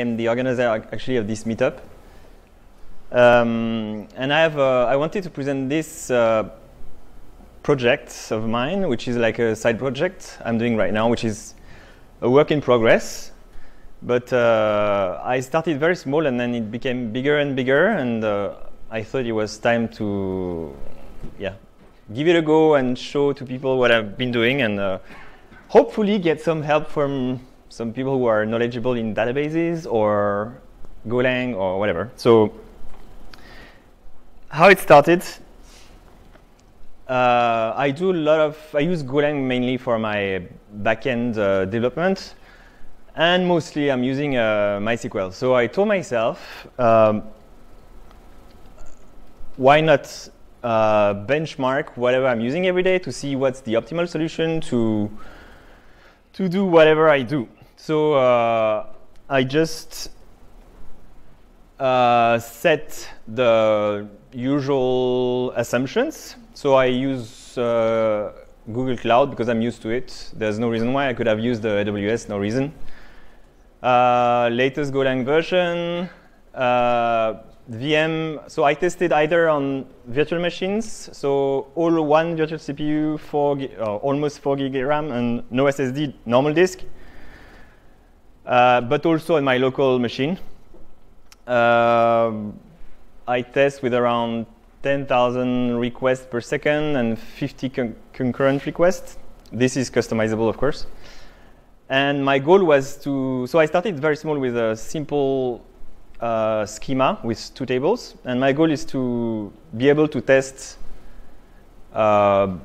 am the organizer actually of this meetup. Um, and I have uh, I wanted to present this uh, project of mine, which is like a side project I'm doing right now, which is a work in progress. But uh, I started very small, and then it became bigger and bigger, and uh, I thought it was time to, yeah, give it a go and show to people what I've been doing, and uh, hopefully get some help from some people who are knowledgeable in databases or Golang or whatever. So how it started. Uh, I do a lot of, I use Golang mainly for my backend uh, development, and mostly I'm using uh, MySQL. So I told myself, um, why not uh, benchmark whatever I'm using every day to see what's the optimal solution to, to do whatever I do. So uh, I just uh, set the usual assumptions. So I use uh, Google Cloud because I'm used to it. There's no reason why I could have used the AWS, no reason. Uh, latest Golang version, uh, VM. So I tested either on virtual machines, so all one virtual CPU, four, uh, almost 4 gig RAM, and no SSD, normal disk. Uh, but also on my local machine. Um, I test with around 10,000 requests per second and 50 con concurrent requests. This is customizable, of course. And my goal was to, so I started very small with a simple uh, schema with two tables. And my goal is to be able to test uh,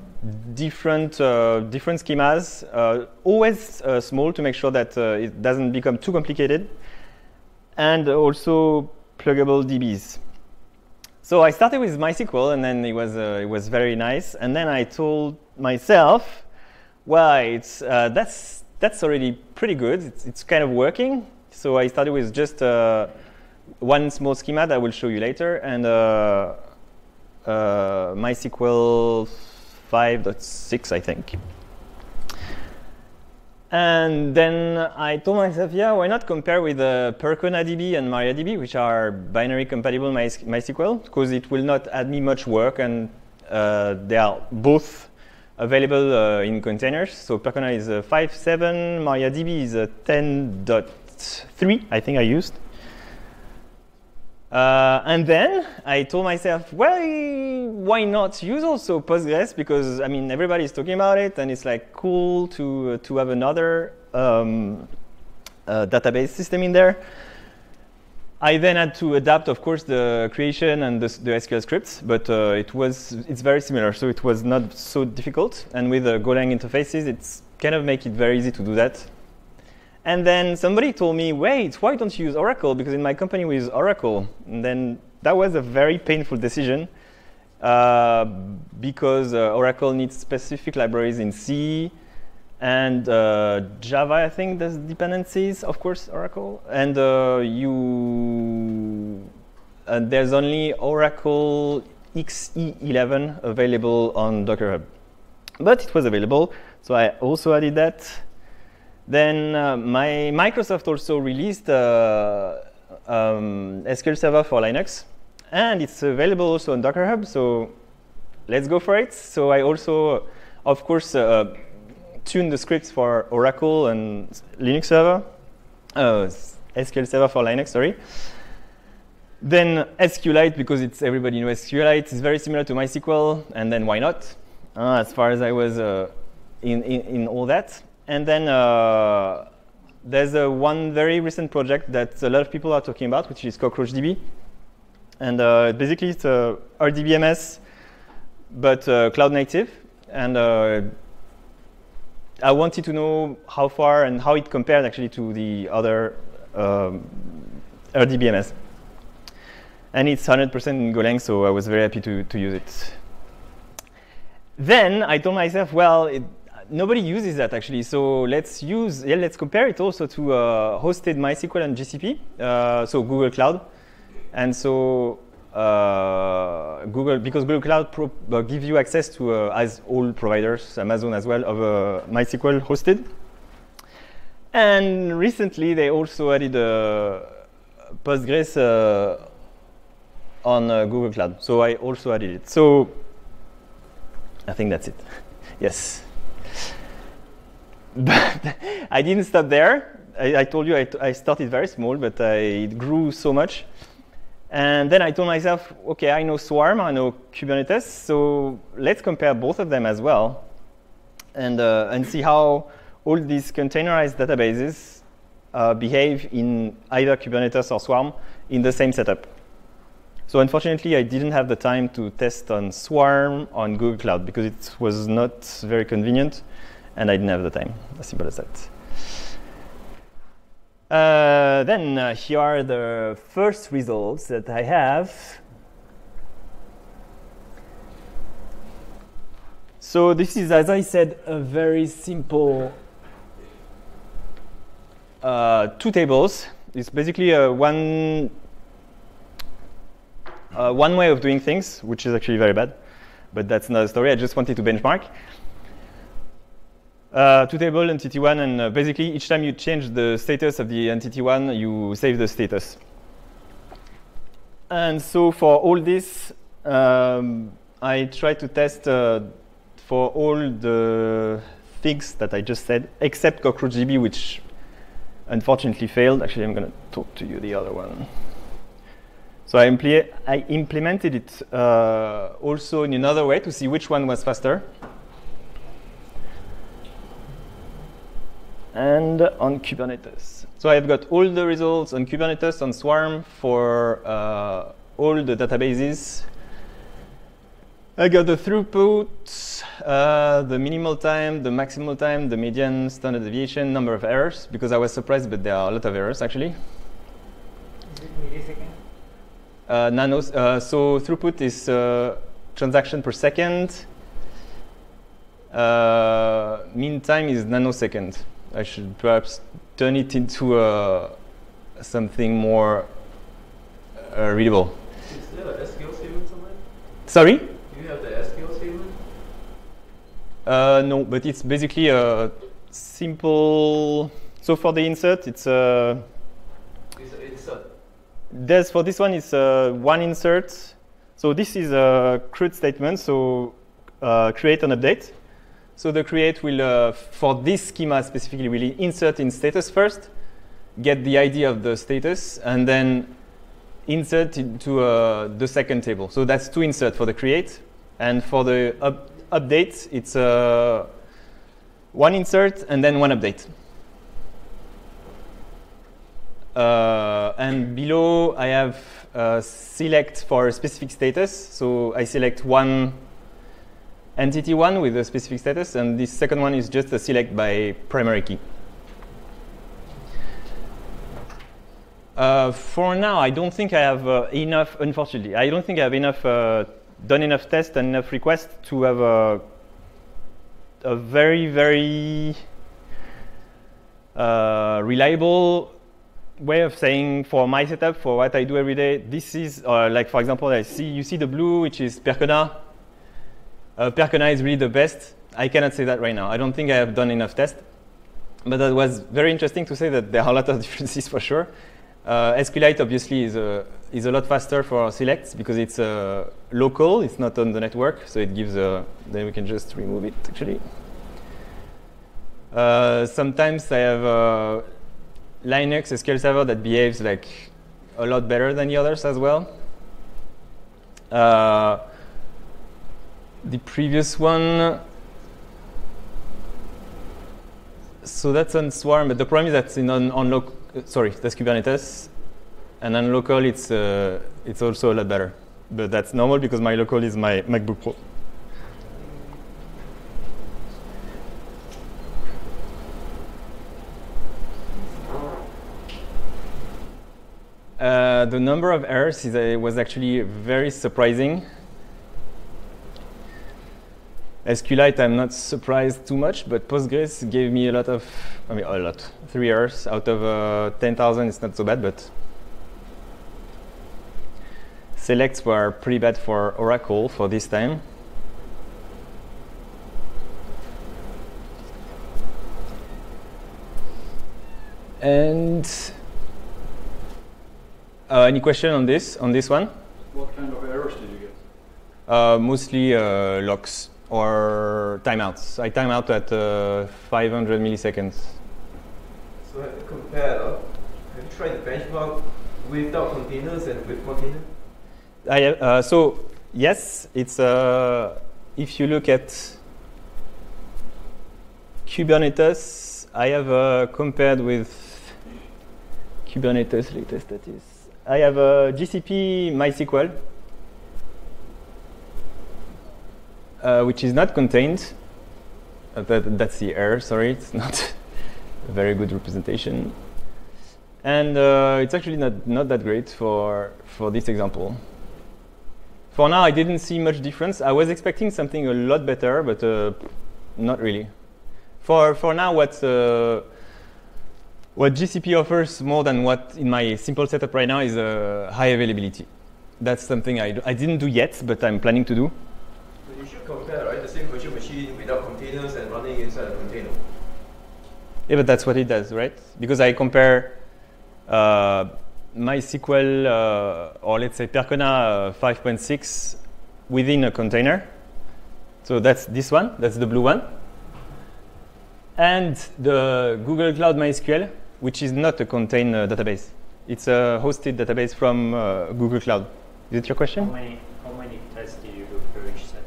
different, uh, different schemas, uh, always uh, small to make sure that uh, it doesn't become too complicated. And also pluggable DBs. So I started with MySQL, and then it was uh, it was very nice. And then I told myself, well, it's that's that's already pretty good. It's, it's kind of working. So I started with just one small schema that I will show you later, and uh, MySQL 5.6, I think. And then I told myself, yeah, why not compare with uh, PerconaDB and MariaDB, which are binary compatible My, MySQL, because it will not add me much work, and uh, they are both available uh, in containers. So Percona is a 5.7, MariaDB is a 10.3, I think I used. Uh, and then I told myself, well, why not use also Postgres? Because I mean, everybody's talking about it, and it's like cool to uh, to have another um, uh, database system in there. I then had to adapt, of course, the creation and the, the SQL scripts, but uh, it was it's very similar, so it was not so difficult. And with the Golang interfaces, it's kind of make it very easy to do that. And then somebody told me, wait, why don't you use Oracle? Because in my company we use Oracle. And then that was a very painful decision uh, because uh, Oracle needs specific libraries in C and uh, Java, I think there's dependencies, of course, Oracle. And uh, you, there's only Oracle XE11 available on Docker Hub. But it was available, so I also added that. Then uh, my Microsoft also released uh, um, SQL Server for Linux, and it's available also on Docker Hub. So let's go for it. So I also, of course, uh, tuned the scripts for Oracle and Linux Server, uh, SQL Server for Linux. Sorry. Then SQLite because it's everybody knows SQLite. It's very similar to MySQL, and then why not? Uh, as far as I was uh, in, in in all that. And then uh, there's a one very recent project that a lot of people are talking about, which is CockroachDB. And uh, basically, it's a RDBMS, but uh, cloud native. And uh, I wanted to know how far and how it compared actually to the other um, RDBMS. And it's 100% in Golang, so I was very happy to, to use it. Then I told myself, well, it, nobody uses that actually. So let's use, yeah, let's compare it also to uh, hosted MySQL and GCP, uh, so Google Cloud. And so uh, Google, because Google Cloud pro, uh, gives you access to, uh, as all providers, Amazon as well, of uh, MySQL hosted. And recently, they also added Postgres on Google Cloud. So I also added it. So I think that's it. yes. But I didn't stop there. I, I told you I, started very small, but I, it grew so much. And then I told myself, okay, I know Swarm, I know Kubernetes, so let's compare both of them as well and, uh, and see how all these containerized databases uh, behave in either Kubernetes or Swarm in the same setup. So unfortunately, I didn't have the time to test on Swarm on Google Cloud because it was not very convenient, and I didn't have the time. As simple as that. Uh, then uh, here are the first results that I have. So this is, as I said, a very simple uh, two tables. It's basically a one, uh, one way of doing things, which is actually very bad. But that's another story. I just wanted to benchmark uh, two table entity one, and uh, basically each time you change the status of the entity one, you save the status. And so for all this, um, I try to test uh, for all the things that I just said, except CockroachDB, which unfortunately failed. Actually, I'm going to talk to you the other one. So I, impl I implemented it uh, also in another way to see which one was faster. And on Kubernetes. So I've got all the results on Kubernetes, on Swarm for uh, all the databases. I got the throughput, uh, the minimal time, the maximal time, the median, standard deviation, number of errors, because I was surprised, but there are a lot of errors actually. Is? Uh, uh, so throughput is uh, transaction per second. Uh, mean time is nanosecond. I should perhaps turn it into uh, something more uh, readable. Is there an SQL statement somewhere? Sorry? Do you have the SQL statement? Uh, no, but it's basically a simple. So for the insert, it's a. It's, it's a There's for this one, it's a one insert. So this is a CRUD statement. So uh, create an update. So the create will, uh, for this schema specifically, will insert in status first, get the ID of the status, and then insert into uh, the second table. So that's two insert for the create. And for the up update, it's uh, one insert and then one update. Uh, and below, I have uh, select for a specific status. So I select one entity one with a specific status, and this second one is just a select by primary key. Uh, for now, I don't think I have uh, enough, unfortunately, I don't think I have enough, uh, done enough tests and enough requests to have a, a very, very uh, reliable way of saying for my setup, for what I do every day, this is, uh, like for example, I see, you see the blue, which is Percona, uh, Percona is really the best. I cannot say that right now. I don't think I have done enough tests. But that was very interesting to say that there are a lot of differences for sure. Uh, SQLite obviously is a, is a lot faster for selects because it's uh, local, it's not on the network, so it gives a, then we can just remove it actually. Uh, sometimes I have a Linux SQL server that behaves like a lot better than the others as well. Uh, the previous one. So that's on Swarm, but the problem is that in on, on local, sorry, that's Kubernetes, and on local it's uh, it's also a lot better. But that's normal because my local is my MacBook Pro. Uh, the number of errors is, uh, was actually very surprising. SQLite, I'm not surprised too much, but Postgres gave me a lot of, I mean, a lot, three errors out of uh, 10,000. It's not so bad, but selects were pretty bad for Oracle for this time. And uh, any question on this on this one? What kind of errors did you get? Uh, mostly uh, locks or timeouts. I time out at uh, 500 milliseconds. So have you compared, uh, have you tried the benchmark without containers and with containers? I, uh, so yes, it's uh, if you look at Kubernetes, I have uh, compared with Kubernetes latest status. I have a GCP MySQL, uh, which is not contained. Uh, that, that's the error. Sorry, it's not a very good representation, and uh, it's actually not not that great for for this example. For now, I didn't see much difference. I was expecting something a lot better, but uh, not really. For for now, what uh, what GCP offers more than what in my simple setup right now is uh, high availability. That's something I, I didn't do yet, but I'm planning to do. But you should compare, right? The same virtual machine without containers and running inside a container. Yeah, but that's what it does, right? Because I compare uh, MySQL uh, or let's say Percona uh, 5.6 within a container. So that's this one, that's the blue one. And the Google Cloud MySQL, which is not a contained database. It's a hosted database from uh, Google Cloud. Is it your question? How many, how many tests do you do per each setup?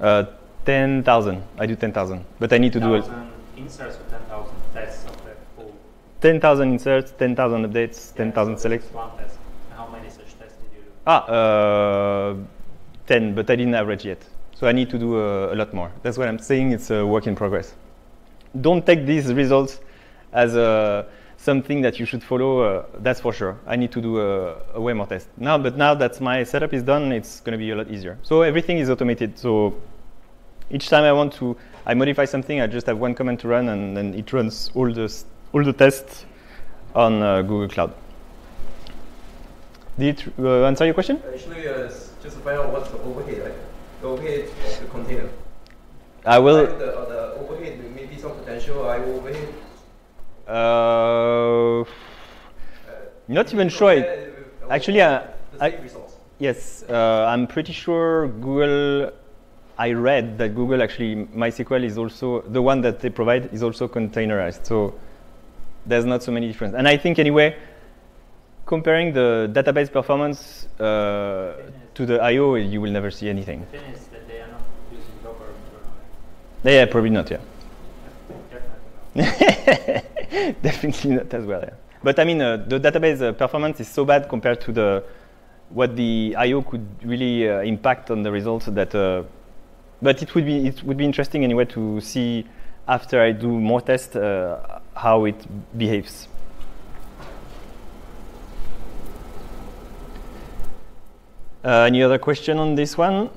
Uh, 10,000. I do 10,000. But I need to do it. 10,000 inserts or 10,000 tests of the full? 10,000 inserts, 10,000 updates, Yeah, 10,000 so selects. One test. How many such tests did you do? Ah, uh, 10, but I didn't average yet. So I need to do uh, a lot more. That's what I'm saying. It's a work in progress. Don't take these results as uh, something that you should follow. Uh, that's for sure. I need to do a, a way more tests now. But now that my setup is done, it's going to be a lot easier. So everything is automated. So each time I want to, I modify something. I just have one command to run, and then it runs all the all the tests on uh, Google Cloud. Did it uh, answer your question? Actually, uh, just to find out what's the overhead, right? The overhead of the container. I will. Like the, uh, the overhead, maybe some potential IO overhead. Uh, Uh, not even sure. It, actually, uh, I- yes, uh, I'm pretty sure Google. I read that Google actually MySQL is also the one that they provide is also containerized. So there's not so many difference. And I think anyway, comparing the database performance uh, to the I/O, you will never see anything. The thing is that they are not using Docker. Yeah, probably not. Yeah. Definitely not. Definitely not as well. Yeah. But I mean, uh, the database uh, performance is so bad compared to the what the I/O could really uh, impact on the results that. Uh, but it would be it would be interesting anyway to see after I do more tests uh, how it behaves. Uh, any other question on this one?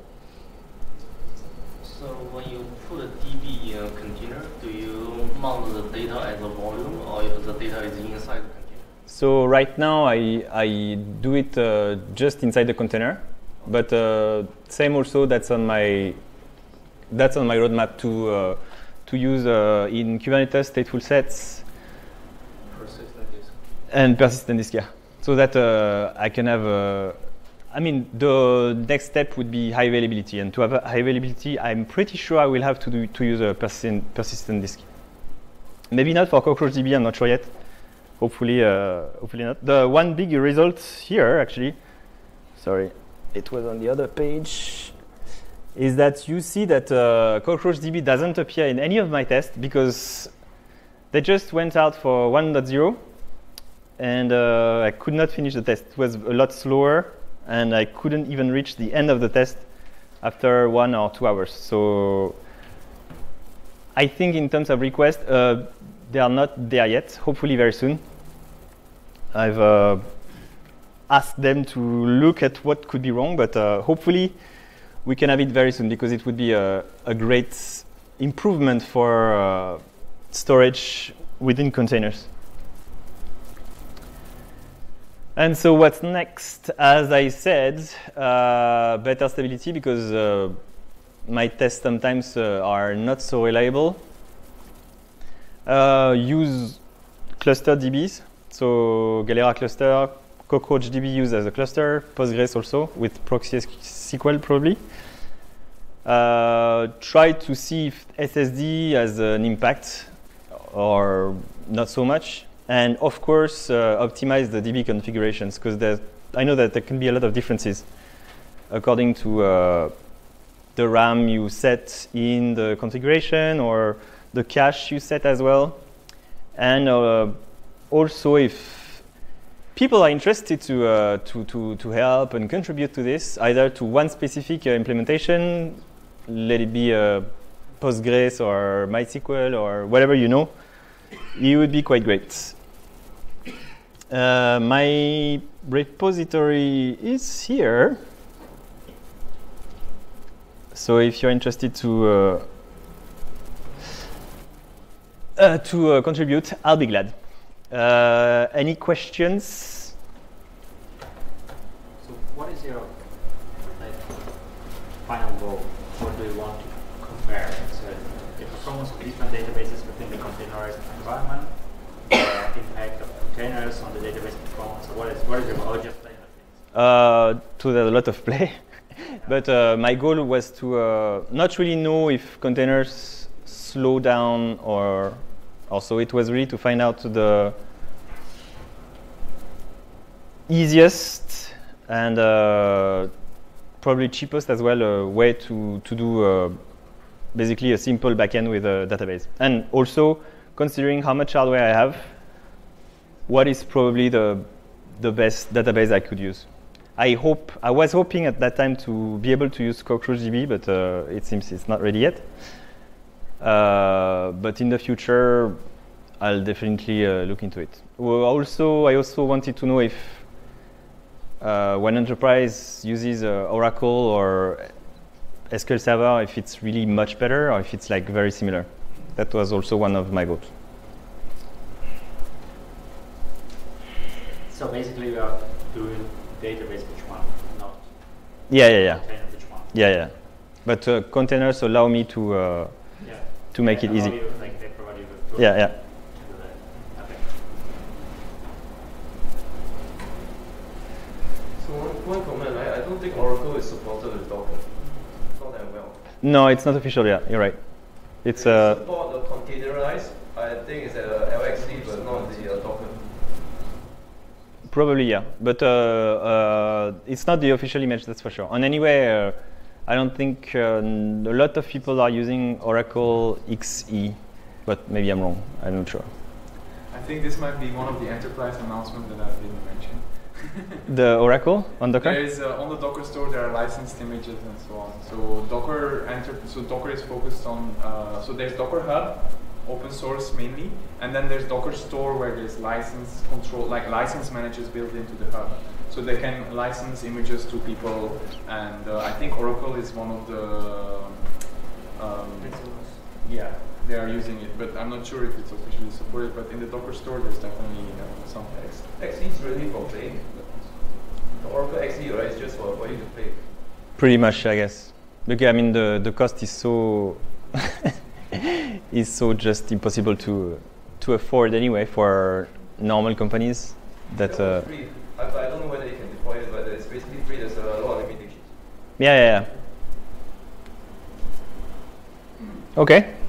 So when you put a DB in a container, do you mount the data as a volume or the data is inside the container? So right now I, I do it uh, just inside the container, but uh, same also that's on my that's on my roadmap to uh, to use uh, in Kubernetes stateful sets Persistent disk. and persistent disk. Yeah, so that uh, I can have. Uh, I mean, the next step would be high availability, and to have high availability, I'm pretty sure I will have to do to use a persistent persistent disk. Maybe not for CockroachDB. I'm not sure yet. Hopefully, uh, hopefully not. The one big result here, actually, sorry, it was on the other page, is that you see that uh, CockroachDB doesn't appear in any of my tests because they just went out for 1.0 and uh, I could not finish the test. It was a lot slower and I couldn't even reach the end of the test after one or two hours. So I think in terms of request, uh, they are not there yet. Hopefully very soon. I've uh, asked them to look at what could be wrong, but uh, hopefully we can have it very soon because it would be a, a great improvement for uh, storage within containers. And so what's next? As I said, uh, better stability because uh, my tests sometimes uh, are not so reliable. Uh, use cluster DBs. So Galera cluster, Cockroach DB used as a cluster, Postgres also with proxy SQL probably. Uh, try to see if SSD has an impact or not so much. And of course, uh, optimize the DB configurations because I know that there can be a lot of differences according to uh, the RAM you set in the configuration or the cache you set as well. And uh, also if people are interested to, uh, to, to, to help and contribute to this, either to one specific uh, implementation, let it be uh, Postgres or MySQL or whatever you know, it would be quite great. Uh, my repository is here. So if you're interested to uh, uh, to contribute, I'll be glad. Uh, any questions? So what is your like, final goal? What do you want to compare? So the performance of different databases within the containerized environment, the impact of containers on the database performance. So what is what is your play uh, to a lot of play. but uh, my goal was to uh, not really know if containers slow down or also it was really to find out the easiest and uh, probably cheapest as well uh, way to, to do uh, basically a simple backend with a database. And also considering how much hardware I have, what is probably the, the best database I could use. I hope I was hoping at that time to be able to use CockroachDB, but uh, it seems it's not ready yet. Uh, but in the future, I'll definitely uh, look into it. Well, also, I also wanted to know if uh, when enterprise uses uh, Oracle or SQL Server, if it's really much better or if it's like very similar. That was also one of my goals. So basically, we are doing database which one, not yeah, yeah, yeah. container which one. Yeah, yeah. But uh, containers allow me to uh. To make They it easy. You, like they provide you with tools Yeah, yeah. to do that. Okay. So one, one comment, I, I don't think Oracle is supported with Docker. Not that well. No, it's not official. Yeah, you're right. It's They uh, support the containerized. I think it's a LXC, but not the uh, Docker. probably yeah, but uh, uh, it's not the official image. That's for sure. And anyway, uh, I don't think uh, a lot of people are using Oracle XE, but maybe I'm wrong. I'm not sure. I think this might be one of the enterprise announcements that I didn't mention. The Oracle on Docker. There is uh, on the Docker store there are licensed images and so on. So Docker enter, so Docker is focused on uh, so there's Docker Hub, open source mainly, and then there's Docker Store where there's license control like license managers built into the hub. So they can license images to people, and uh, I think Oracle is one of the um, yeah they are using it, but I'm not sure if it's officially supported. But in the Docker store, there's definitely uh, some X, XE is really for playing. The Oracle XE, right, is just for, for you to play. Pretty much, I guess. Okay, I mean, the the cost is so is so just impossible to to afford anyway for normal companies. That uh, it's free. I, I don't know whether you can deploy it, but it's basically free. There's a lot of limitations. yeah, yeah, yeah. Okay.